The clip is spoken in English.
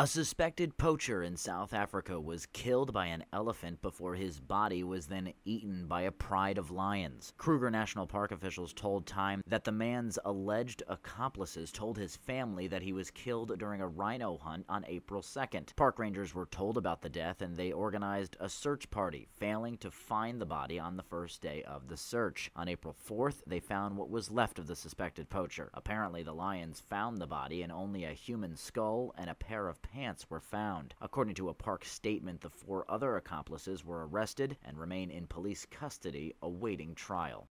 A suspected poacher in South Africa was killed by an elephant before his body was then eaten by a pride of lions. Kruger National Park officials told Time that the man's alleged accomplices told his family that he was killed during a rhino hunt on April 2nd. Park rangers were told about the death and they organized a search party, failing to find the body on the first day of the search. On April 4th, they found what was left of the suspected poacher. Apparently, the lions found the body and only a human skull and a pair of pants were found. According to a park statement, the four other accomplices were arrested and remain in police custody awaiting trial.